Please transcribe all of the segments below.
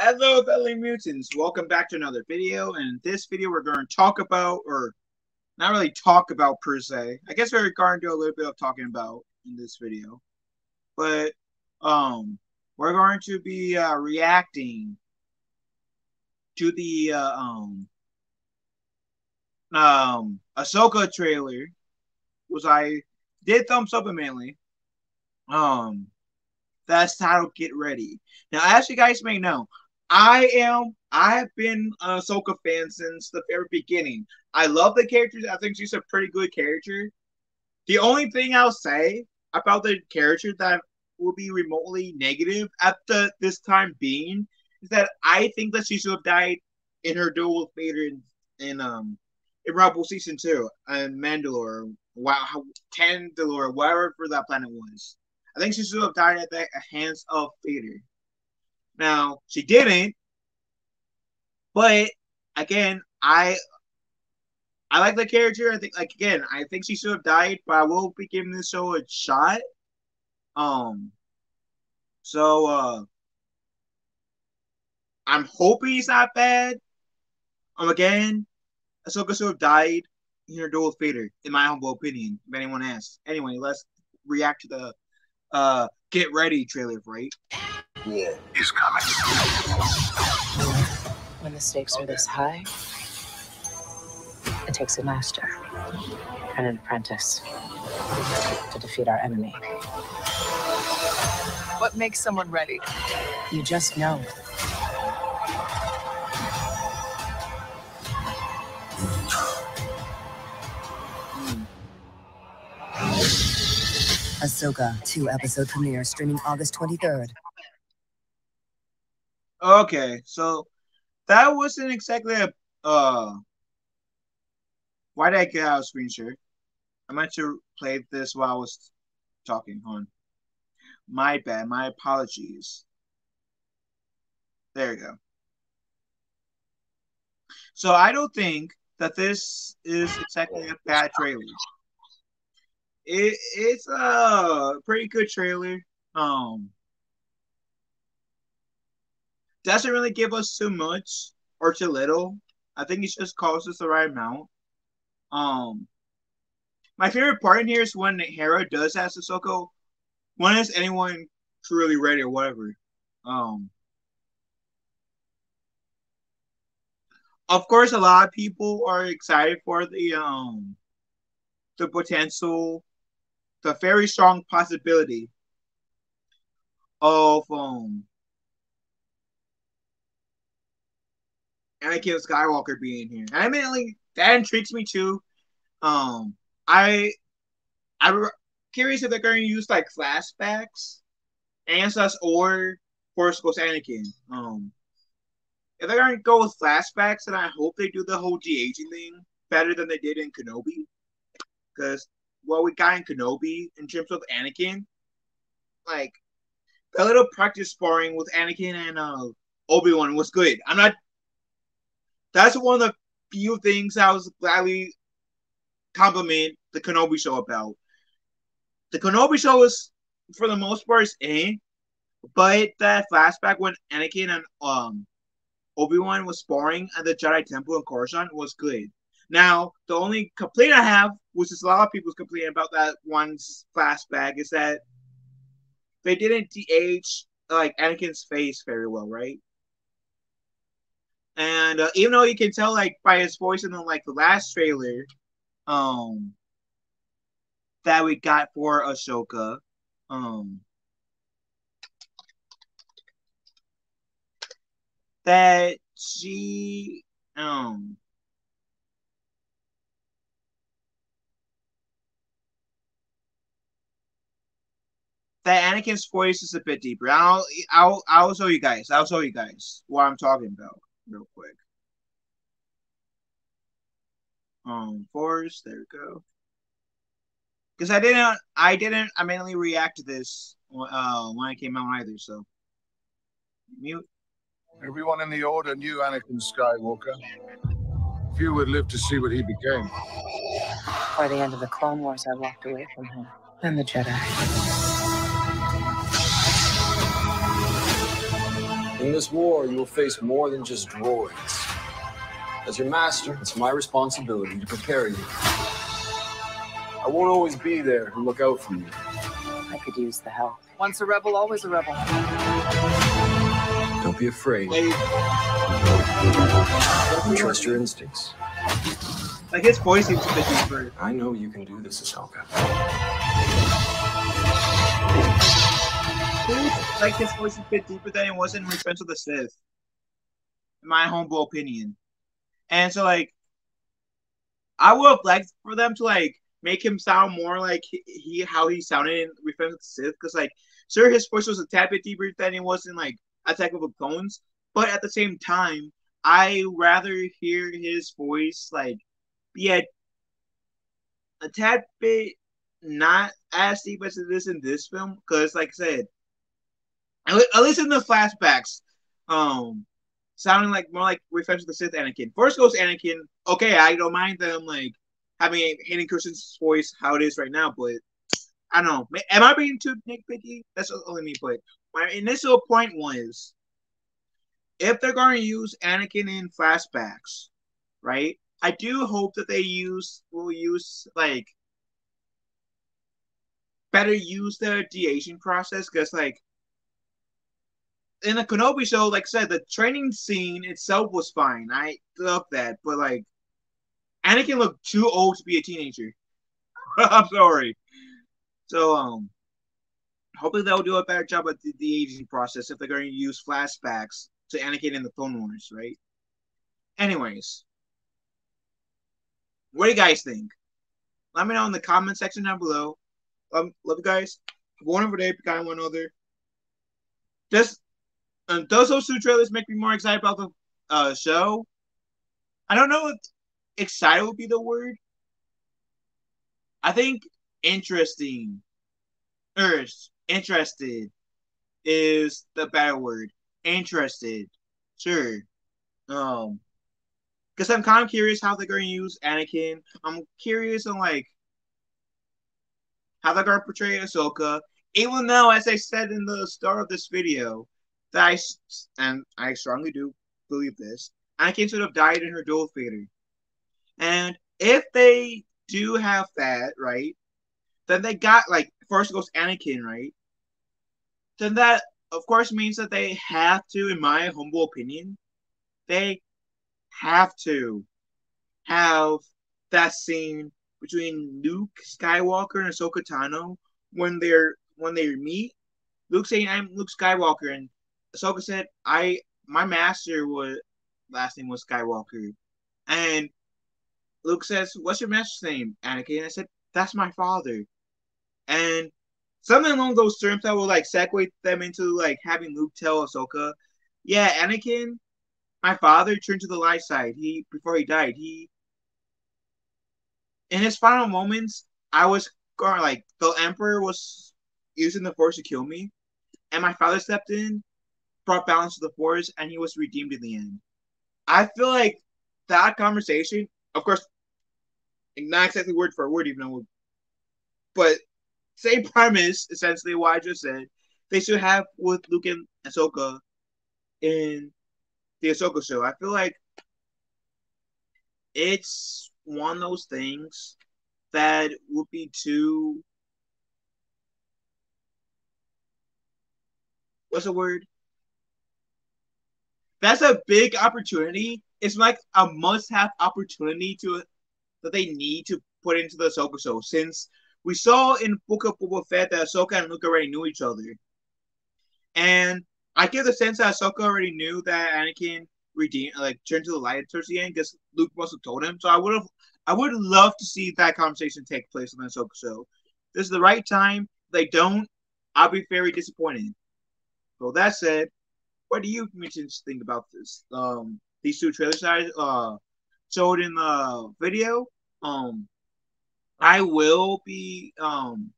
Hello, fellow mutants. Welcome back to another video. And in this video, we're going to talk about, or not really talk about per se. I guess we're going to do a little bit of talking about in this video. But um, we're going to be uh, reacting to the uh, um um Ahsoka trailer, which I did thumbs up immediately. Um, that's titled "Get Ready." Now, as you guys may know, I am I have been a Ahsoka fan since the very beginning. I love the characters. I think she's a pretty good character. The only thing I'll say about the character that will be remotely negative at the this time being is that I think that she should have died in her duel with Vader in, in um in Rebel season two and Mandalore, wow, Tandalore, whatever that planet was. I think she should have died at the hands of Vader. Now she didn't, but again, I I like the character. I think like again, I think she should have died, but I will be giving this show a shot. Um so uh I'm hoping it's not bad. Um again, Ahsoka should have died in her duel with Vader, in my humble opinion, if anyone asks. Anyway, let's react to the uh get ready trailer, right? Yeah. He's coming. When the stakes are this high, it takes a master and an apprentice to defeat our enemy. What makes someone ready? You just know. Ahsoka 2 episode premiere streaming August 23rd. Okay, so that wasn't exactly a uh why did I get out of screen share? I meant to play this while I was talking. on. My bad, my apologies. There you go. So I don't think that this is exactly a bad trailer. It it's a pretty good trailer. Um doesn't really give us too much or too little. I think it just calls us the right amount. Um, my favorite part in here is when Hera does ask Ahsoka, when is anyone truly ready or whatever. Um, of course, a lot of people are excited for the um the potential, the very strong possibility of um Anakin Skywalker being here. And I mean, like that intrigues me too. Um, I I'm curious if they're going to use like flashbacks, ancestors, or Force Ghost Anakin. Um, if they're going to go with flashbacks, then I hope they do the whole de aging thing better than they did in Kenobi, because what we got in Kenobi in terms of Anakin, like the little practice sparring with Anakin and uh, Obi Wan was good. I'm not that's one of the few things I was gladly compliment the Kenobi show about. The Kenobi show is, for the most part, is eh, but that flashback when Anakin and um Obi Wan was sparring at the Jedi Temple in Coruscant was good. Now, the only complaint I have, which is a lot of people's complaint about that one flashback, is that they didn't de-age like Anakin's face very well, right? And uh, even though you can tell like by his voice in the like the last trailer, um, that we got for Ahsoka, um, that she um that Anakin's voice is a bit deeper. I'll I'll I'll show you guys. I'll show you guys what I'm talking about real quick. Um, force. There we go. Because I didn't, I didn't, I mainly react to this uh, when it came out either. So mute. Everyone in the Order knew Anakin Skywalker. Few would live to see what he became. By the end of the Clone Wars, I walked away from him and the Jedi. In this war, you will face more than just droids. As your master, it's my responsibility to prepare you. I won't always be there to look out for you. I could use the help. Once a rebel, always a rebel. Don't be afraid. Like, Trust your instincts. like his voice seems a bit deeper. I know you can do this, Ahsoka. Like his voice is a bit deeper than it was in Revenge of the Sith. In my humble opinion. And so like I would have liked for them to like make him sound more like he, he how he sounded in Revenge of the Sith, because like sure his voice was a tad bit deeper than it was in like Attack of the Clones, but at the same time, I rather hear his voice like be a, a tad bit not as deep as it is in this film, because like I said, at least in the flashbacks, um, sounding like more like Revenge of the Sith Anakin. Force Ghost Anakin, okay, I don't mind them like having Hayden Christensen's voice how it is right now, but I don't know. Am I being too nitpicky? That's only me, but my initial point was if they're going to use Anakin in flashbacks, right? I do hope that they use will use like better use the de-aging process because like in the Kenobi show, like I said, the training scene itself was fine. I love that, but like Anakin looked too old to be a teenager. I'm sorry. So um hopefully they'll do a better job at the, the aging process if they're going to use flashbacks to Anakin in the Clone Wars, right? Anyways, what do you guys think? Let me know in the comment section down below. Um, love you guys. One over there, kind one other. Just um, does those two trailers make me more excited about the uh, show? I don't know if excited would be the word. I think interesting, or interested, is the better word. Interested, sure. Um, because I'm kind of curious how they're going to use Anakin. I'm curious on like how they're going to portray Ahsoka. Even though, as I said in the start of this video, that I and I strongly do believe this, Anakin should have died in her duel theater. And if they do have that, right, then they got like Force Ghost Anakin, right? Then that of course means that they have to, in my humble opinion, they have to have that scene between Luke Skywalker and Ahsoka Tano when they're when they meet. Luke saying, "I'm Luke Skywalker," and Ahsoka said, "I my master was last name was Skywalker," and Luke says, "What's your master's name?" Anakin. I said, "That's my father," and something along those terms that will like segue them into like having Luke tell Ahsoka, "Yeah, Anakin, my father turned to the light side. He before he died, he in his final moments, I was like the Emperor was using the Force to kill me, and my father stepped in, brought balance to the Force, and he was redeemed in the end. I feel like that conversation, of course, not exactly word for word, even though, but same premise essentially. What I just said, they should have with Luke and Ahsoka in the Ahsoka show. I feel like it's one of those things that would be too what's the word? That's a big opportunity. It's like a must-have opportunity to that they need to put into the Ahsoka show since we saw in Book of Boba Fett that Ahsoka and Luke already knew each other. And I get the sense that Ahsoka already knew that Anakin redeemed, like turned to the light towards the end, because Luke must have told him. So I would have, I would love to see that conversation take place on the Ahsoka show. This is the right time. If they don't, I'll be very disappointed. So that said, what do you think about this? Um, these two trailers I uh showed in the video. Um, I will be um,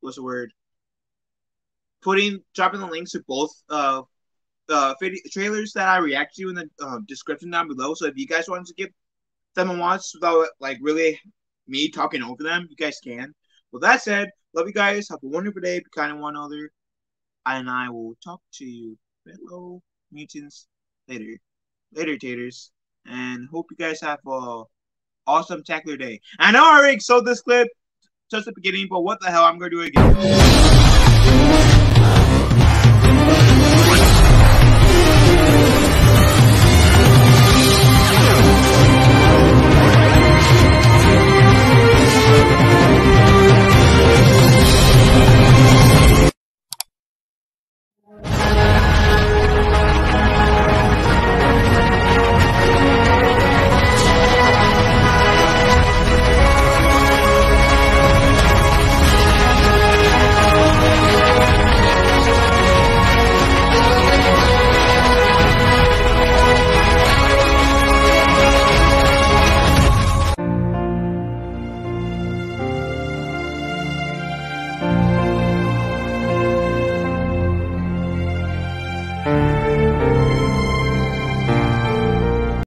what's the word? Putting dropping the links to both uh uh video trailers that I react to in the uh, description down below. So if you guys want to give them a watch without like really me talking over them, you guys can. With that said, love you guys. Have a wonderful day. Be kind to one another. And I will talk to you fellow mutants later. Later, taters. And hope you guys have a awesome tackler day. I know I already sold this clip just the beginning, but what the hell? I'm gonna do it again.